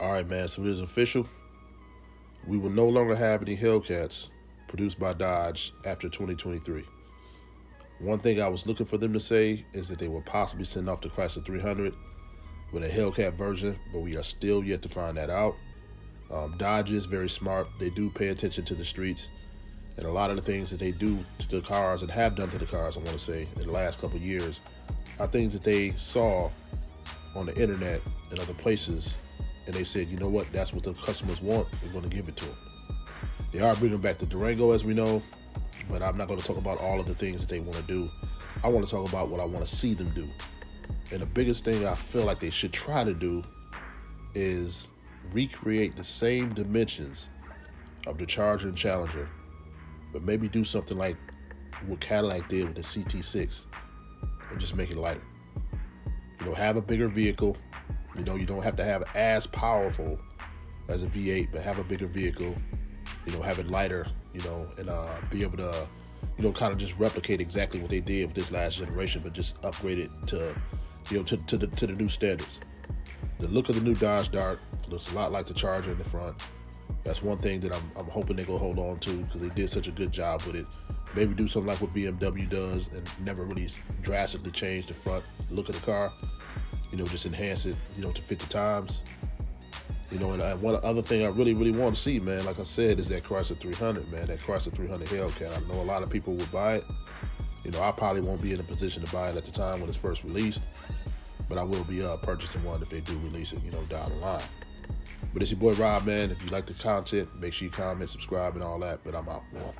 All right, man. So it is official. We will no longer have any Hellcats produced by Dodge after 2023. One thing I was looking for them to say is that they will possibly send off the Chrysler 300 with a Hellcat version, but we are still yet to find that out. Um, Dodge is very smart. They do pay attention to the streets, and a lot of the things that they do to the cars and have done to the cars, I want to say, in the last couple years, are things that they saw on the internet and other places, and they said, you know what, that's what the customers want. We're going to give it to them. They are bringing back the Durango, as we know, but I'm not going to talk about all of the things that they want to do. I want to talk about what I want to see them do. And the biggest thing I feel like they should try to do is recreate the same dimensions of the Charger and Challenger, but maybe do something like what Cadillac did with the CT6 and just make it lighter. You know, have a bigger vehicle. You know, you don't have to have as powerful as a V8, but have a bigger vehicle. You know, have it lighter. You know, and uh, be able to, you know, kind of just replicate exactly what they did with this last generation, but just upgrade it to, you know, to, to the to the new standards. The look of the new Dodge Dart looks a lot like the Charger in the front. That's one thing that I'm, I'm hoping they're gonna hold on to because they did such a good job with it. Maybe do something like what BMW does and never really drastically change the front look of the car. You know, just enhance it, you know, to fit the times. You know, and I, one other thing I really, really want to see, man, like I said, is that Chrysler 300, man, that Chrysler 300 Hellcat. I know a lot of people would buy it. You know, I probably won't be in a position to buy it at the time when it's first released, but I will be uh, purchasing one if they do release it, you know, down the line. But it's your boy Rob, man. If you like the content, make sure you comment, subscribe, and all that. But I'm out, man.